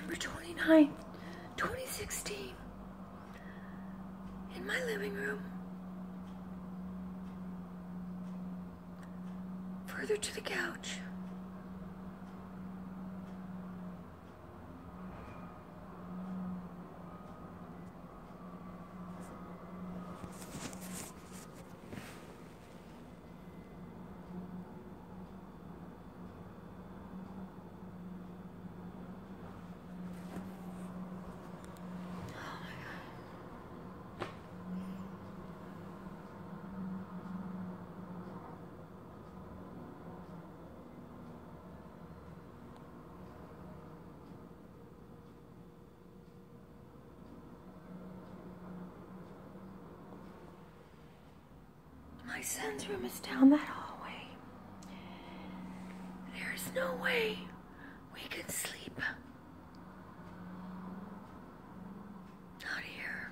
September 29th, 2016, in my living room. Further to the couch. My son's room is down that hallway. There's no way we can sleep. Not here.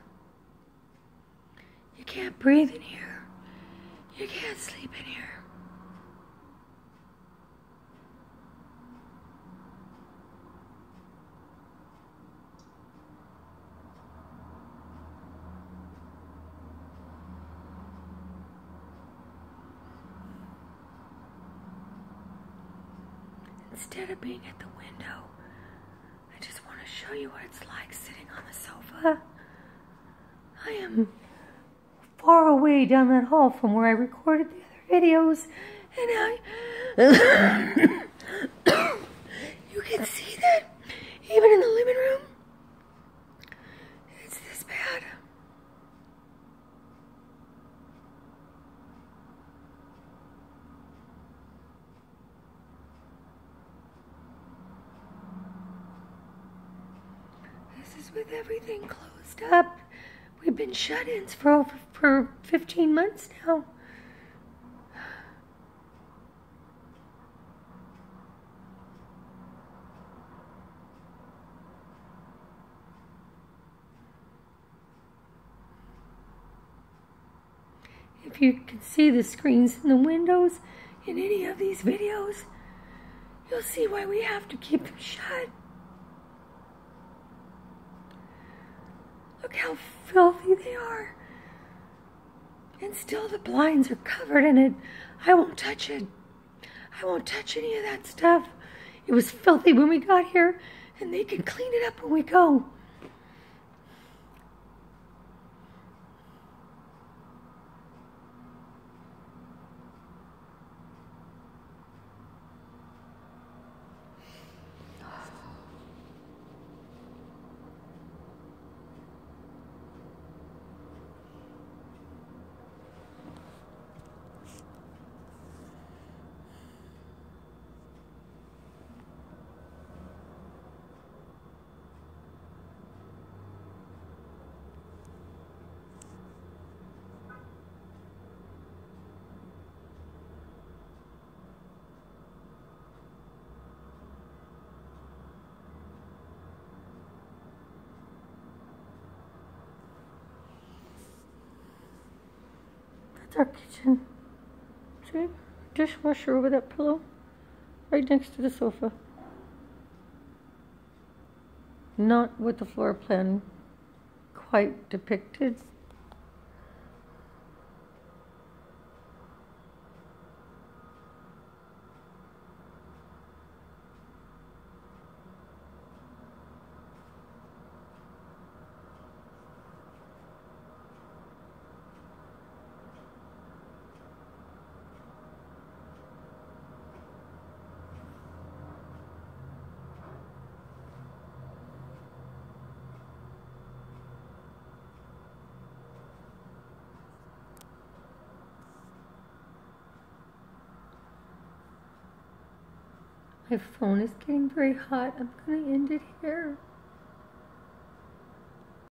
You can't breathe in here. You can't sleep in here. Instead of being at the window, I just want to show you what it's like sitting on the sofa. I am far away down that hall from where I recorded the other videos, and I. you can see that even in the living room. It's this bad. This is with everything closed up. We've been shut-ins for over for 15 months now. If you can see the screens in the windows in any of these videos, you'll see why we have to keep them shut. Look how filthy they are. And still the blinds are covered in it. I won't touch it. I won't touch any of that stuff. It was filthy when we got here, and they can clean it up when we go. Our kitchen. See? Dishwasher over that pillow. Right next to the sofa. Not what the floor plan quite depicted. My phone is getting very hot. I'm going to end it here.